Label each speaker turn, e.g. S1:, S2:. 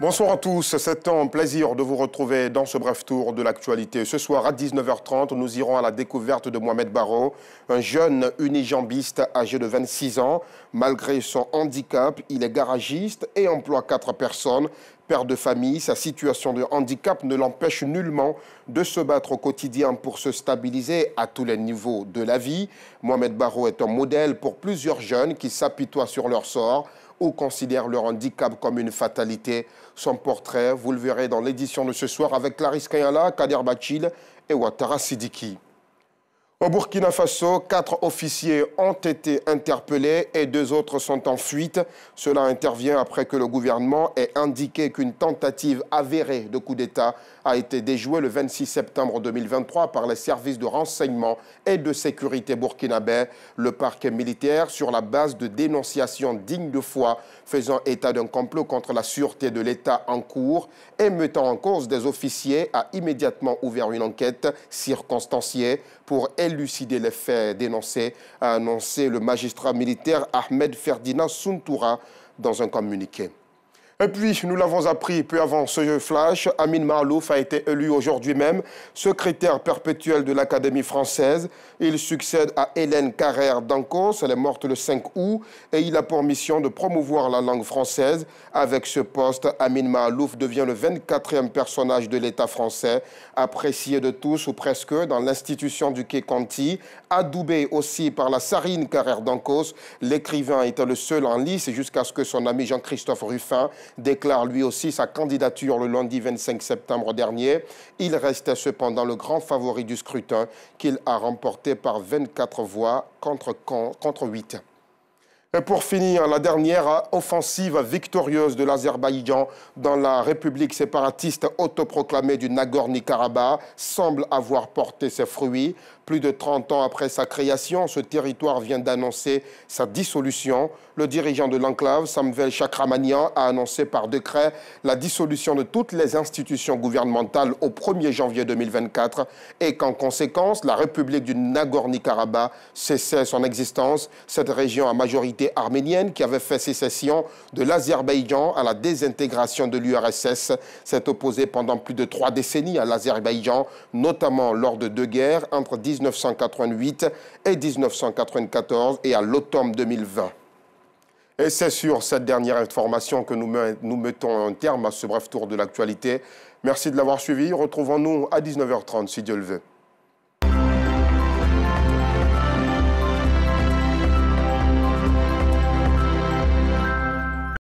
S1: Bonsoir à tous, c'est un plaisir de vous retrouver dans ce bref tour de l'actualité. Ce soir à 19h30, nous irons à la découverte de Mohamed Barro, un jeune unijambiste âgé de 26 ans. Malgré son handicap, il est garagiste et emploie quatre personnes. Père de famille, sa situation de handicap ne l'empêche nullement de se battre au quotidien pour se stabiliser à tous les niveaux de la vie. Mohamed Barro est un modèle pour plusieurs jeunes qui s'apitoient sur leur sort ou considèrent leur handicap comme une fatalité. Son portrait, vous le verrez dans l'édition de ce soir avec Clarisse Kayala, Kader Bachil et Ouattara Sidiki. Au Burkina Faso, quatre officiers ont été interpellés et deux autres sont en fuite. Cela intervient après que le gouvernement ait indiqué qu'une tentative avérée de coup d'État a été déjouée le 26 septembre 2023 par les services de renseignement et de sécurité burkinabé. Le parquet militaire, sur la base de dénonciations dignes de foi, faisant état d'un complot contre la sûreté de l'État en cours et mettant en cause des officiers, a immédiatement ouvert une enquête circonstanciée pour élucider les faits dénoncés, a annoncé le magistrat militaire Ahmed Ferdinand Suntoura dans un communiqué. Et puis, nous l'avons appris peu avant ce flash, Amin Marlouf a été élu aujourd'hui même secrétaire perpétuel de l'Académie française. Il succède à Hélène Carrère d'Ancos, elle est morte le 5 août, et il a pour mission de promouvoir la langue française. Avec ce poste, Amin Marlouf devient le 24e personnage de l'État français, apprécié de tous ou presque dans l'institution du Quai Conti, adoubé aussi par la Sarine Carrère d'Ancos. L'écrivain était le seul en lice jusqu'à ce que son ami Jean-Christophe Ruffin déclare lui aussi sa candidature le lundi 25 septembre dernier. Il restait cependant le grand favori du scrutin qu'il a remporté par 24 voix contre, contre 8. Et pour finir, la dernière offensive victorieuse de l'Azerbaïdjan dans la République séparatiste autoproclamée du Nagorno-Karabakh semble avoir porté ses fruits. Plus de 30 ans après sa création, ce territoire vient d'annoncer sa dissolution. Le dirigeant de l'enclave, Samvel Chakramanian, a annoncé par décret la dissolution de toutes les institutions gouvernementales au 1er janvier 2024 et qu'en conséquence, la République du Nagorno-Karabakh cessait son existence. Cette région à majorité arménienne qui avait fait sécession de l'Azerbaïdjan à la désintégration de l'URSS s'est opposée pendant plus de trois décennies à l'Azerbaïdjan, notamment lors de deux guerres entre 19 1988 et 1994 et à l'automne 2020. Et c'est sur cette dernière information que nous, nous mettons un terme à ce bref tour de l'actualité. Merci de l'avoir suivi. Retrouvons-nous à 19h30 si Dieu le veut.